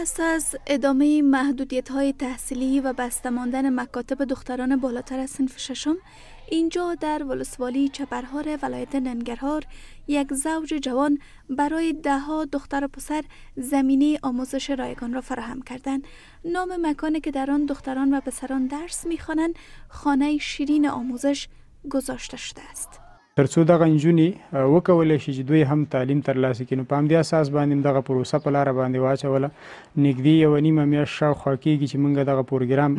پس از ادامه محدودیت های تحصیلی و بسته ماندن مکاتب دختران بالاتر از سنف ششم اینجا در ولسوالی چپرهار ولایت ننگرهار یک زوج جوان برای دهها دختر و پسر زمینه آموزش رایگان را فراهم کردند نام مکانی که در آن دختران و پسران درس میخوانند خانه شیرین آموزش گذاشته شده است تر څو دغه نجونې وکولای شي چې دوی هم تعلیم ترلاسه کړي، نو په همدې اساس باندې مو دغه پروسه په لاره باندې واچوله. نږدې یوه نیمه میاشت شاوخوا کېږي چې موږ دغه پروګرام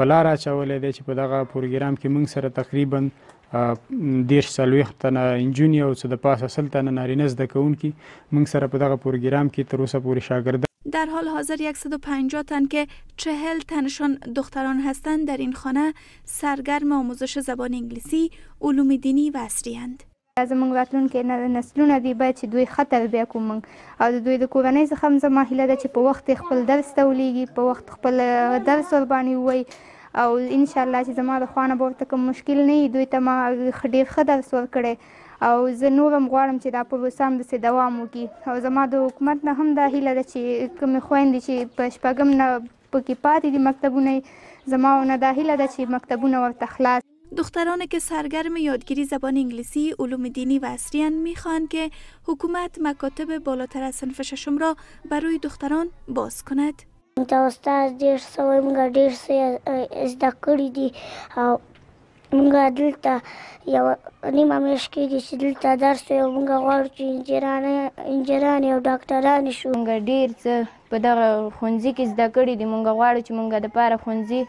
په لاره اچولی دی چې په دغه پروګرام کې موږ سره تقریبا دېرش څلوېښت تنه نجونې او څه د پاسه سل تنه نارینه زده کوونکي موږ سره په دغه پروګرام کې تر اوسه پورې شاګردان در حال حاضر یکصد و پنجاه تن که چهل تنشان دختران هستند در این خانه سرګرم آموزش زبان انګلیسی، علوم دینی و عصری اند. دا زموږ راتلونکي نسلونه دي، باید چې دوی ښه تربیه کړو موږ او د دوی د کورنۍ څخه هم زما هیله ده چې په وخت یې خپل درس ته ولیږي، په وخت خپل درس ورباندې ووایي او ان شاء الله چې زما د خوا نه به ورته کوم مشکل نه وي، دوی ته ما ډیر ښه درس ورکړی او زه نور هم غواړم چې دا پروسه همداسې دوام وکړي او زما د حکومت نه هم دا هیله ده چې کومې خویندې چې په شپږم نه په کې پاتې دي مکتبونه یې زما او نه دا هیله ده چې مکتبونه ورته خلاص. دختران که سرگرم یادگیری زبان انگلیسی، علوم دینی و عصری اند می خواهند که حکومت مکاتب بالاتر از صنف ششم را برای دختران باز کند. د استاد ډیر څه وایم ګه ډیر څه یی زده کړی دی او مونږ دلته یو نیمه میاشت کېږي چې دلته درس وایو مونږ غواړو چې انجرانې او ډاکټرانې شو مونږ ډېر څه په دغه ښوونځي کې زده کړي دي مونږ غواړو چې مونږ دپاره ښوونځي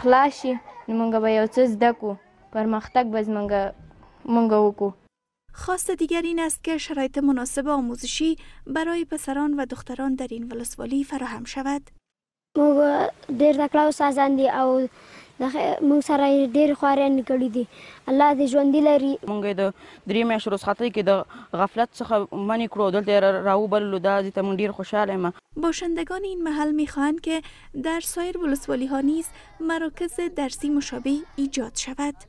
خلاص شي نو مونږ به یو څه زده کړو پرمختګ به زمونږ مونږ وکړو خواست دیگر این است که شرایط مناسب آموزشی برای پسران و دختران در این ولسوالی فراهم شود. موږ ډیر تکړه استادان دي او موږ سره یې ډیر خواريانې کړي دي الله دې ژوندي لري موږ د درې میاشتو رخصتۍ کې د غفلت څخه منې کړو دلته یې راوبللو دا دې ته موږ ډیر خوشحاله یم باشندگان این محل می خواهند که در سایر ولسوالی ها نیز مراکز درسی مشابه ایجاد شود.